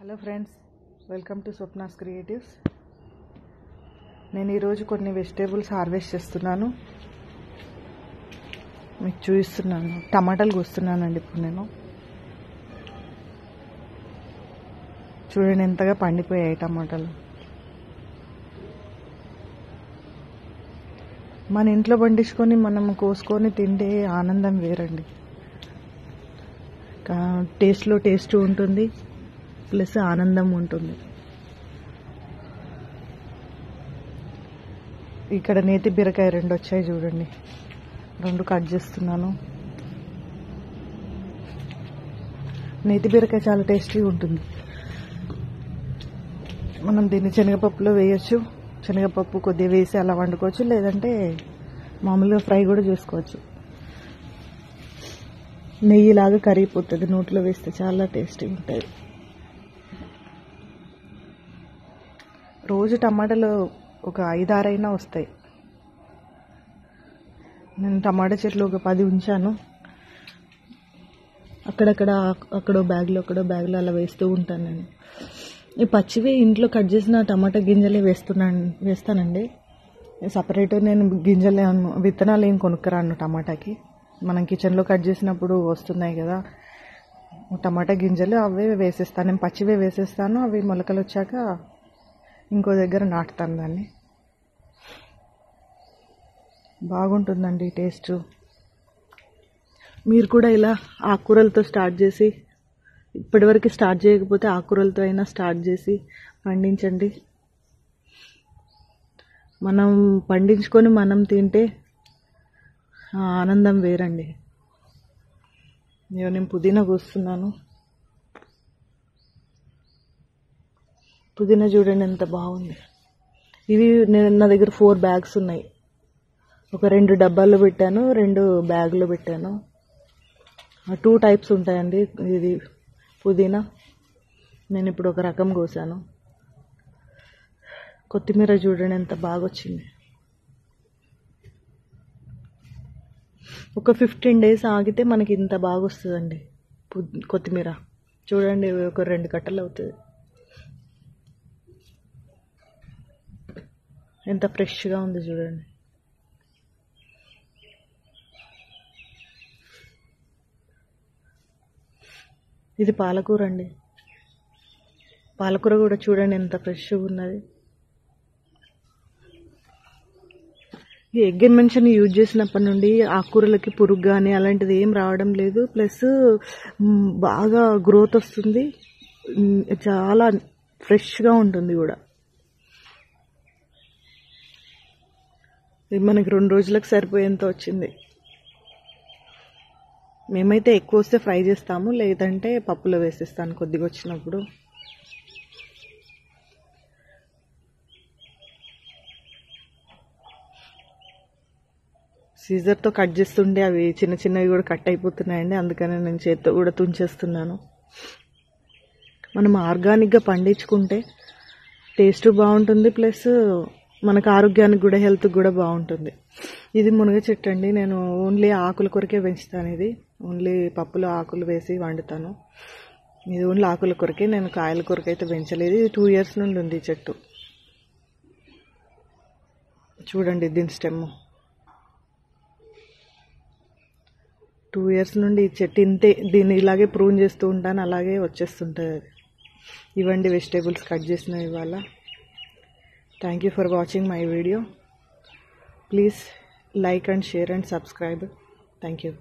Hello friends welcome to Swapnas creatives నేను ఈరోజు కొన్ని వెజిటేబుల్స్ హార్వెస్ట్ చేస్తున్నాను. మీకు చూపిస్తున్నాను. టమాటాలు కోస్తున్నానండి ఇప్పుడు నేను. చూడండి ఎంతగా పండిపోయాయి టమాటాలు. మన ఇంట్లో పండించుకొని మనం కోసుకొని తింటే ఆనందం వేరండి. టేస్ట్లో టేస్ట్ ఉంటుంది. ప్లస్ ఆనందం ఉంటుంది. ఇక్కడ నేతి బీరకాయ రెండు వచ్చాయి చూడండి. రెండు కట్ చేస్తున్నాను. నేతి బీరకాయ చాలా టేస్టీగా ఉంటుంది. మనం దీన్ని శనగపప్పులో వేయచ్చు. శనగపప్పు కొద్దిగా వేసి అలా వండుకోవచ్చు. లేదంటే మామూలుగా ఫ్రై కూడా చేసుకోవచ్చు. నెయ్యిలాగా కరిగిపోతుంది. నోట్లో వేస్తే చాలా టేస్టీగా ఉంటుంది రోజు టమాటాలు ఒక ఐదారైనా వస్తాయి. నేను టమాటా చెట్లు ఒక పది ఉంచాను. అక్కడక్కడ అక్కడో బ్యాగ్లో అక్కడో బ్యాగ్లో అలా వేస్తూ ఉంటాను నేను. ఈ పచ్చివి ఇంట్లో కట్ చేసిన టమాటా గింజలే వేస్తున్నాను వేస్తానండి. సపరేట్ నేను గింజలే విత్తనాలు ఏం కొనుక్కరాను టమాటాకి. మనం కిచెన్లో కట్ చేసినప్పుడు వస్తున్నాయి కదా. టమాటా గింజలు అవే వేసేస్తాను. నేను పచ్చివే వేసేస్తాను. అవి మొలకలు వచ్చాక ఇంకో దగ్గర నాటుతాను దాన్ని. బాగుంటుందండి టేస్ట్. మీరు కూడా ఇలా ఆకుకూరలతో స్టార్ట్ చేసి ఇప్పటివరకు స్టార్ట్ చేయకపోతే ఆకుకూరలతో అయినా స్టార్ట్ చేసి పండించండి. మనం పండించుకొని మనం తింటే ఆనందం వేరండి. నేను పుదీనా కూస్తున్నాను. పుదీనా చూడండి ఎంత బాగుంది. ఇవి నేను నా దగ్గర ఫోర్ బ్యాగ్స్ ఉన్నాయి. ఒక రెండు డబ్బాల్లో పెట్టాను రెండు బ్యాగ్లో పెట్టాను. టూ టైప్స్ ఉంటాయండి ఇది పుదీనా. నేను ఇప్పుడు ఒక రకం కోసాను. కొత్తిమీర చూడండి ఎంత బాగా వచ్చింది. ఒక ఫిఫ్టీన్ డేస్ ఆగితే మనకి ఇంత బాగా వస్తుందండి కొత్తిమీర. చూడండి ఒక రెండు కట్టలు అవుతుంది. ఎంత ఫ్రెష్గా ఉంది చూడండి. ఇది పాలకూర అండి. పాలకూర కూడా చూడండి ఎంత ఫ్రెష్గా ఉన్నది. ఈ ఎగ్ మెన్షన్ యూజ్ చేసినప్పటి నుండి ఆకుకూరలకి పురుగు కానీ అలాంటిది ఏం రావడం లేదు. ప్లస్ బాగా గ్రోత్ వస్తుంది. చాలా ఫ్రెష్గా ఉంటుంది కూడా. ఇది మనకి రెండు రోజులకు సరిపోయేంత వచ్చింది. మేమైతే ఎక్కువ వస్తే ఫ్రై చేస్తాము లేదంటే పప్పులో వేసేస్తాను కొద్దిగా వచ్చినప్పుడు. సీజర్తో కట్ చేస్తుండే అవి చిన్న చిన్నవి కూడా కట్ అయిపోతున్నాయండి అందుకనే నేను చేత్తో కూడా తుంచేస్తున్నాను. మనం ఆర్గానిక్గా పండించుకుంటే టేస్ట్ బాగుంటుంది ప్లస్ మనకు ఆరోగ్యానికి కూడా హెల్త్కి కూడా బాగుంటుంది. ఇది మునగ చెట్టు అండి. నేను ఓన్లీ ఆకుల కొరకే పెంచుతాను ఇది. ఓన్లీ పప్పులో ఆకులు వేసి వండుతాను. ఇది ఓన్లీ ఆకుల కొరకే నేను కాయల కొరకు అయితే పెంచలేదు. ఇది టూ ఇయర్స్ నుండి ఉంది చెట్టు. చూడండి దీని స్టెమ్. టూ ఇయర్స్ నుండి ఈ చెట్టు ఇంతే. దీన్ని ఇలాగే ప్రూన్ చేస్తూ ఉంటాను అలాగే వచ్చేస్తుంటుంది అది. ఇవ్వండి వెజిటేబుల్స్ కట్ చేసిన ఇవాళ. Thank you for watching my video. Please like and share and subscribe. Thank you.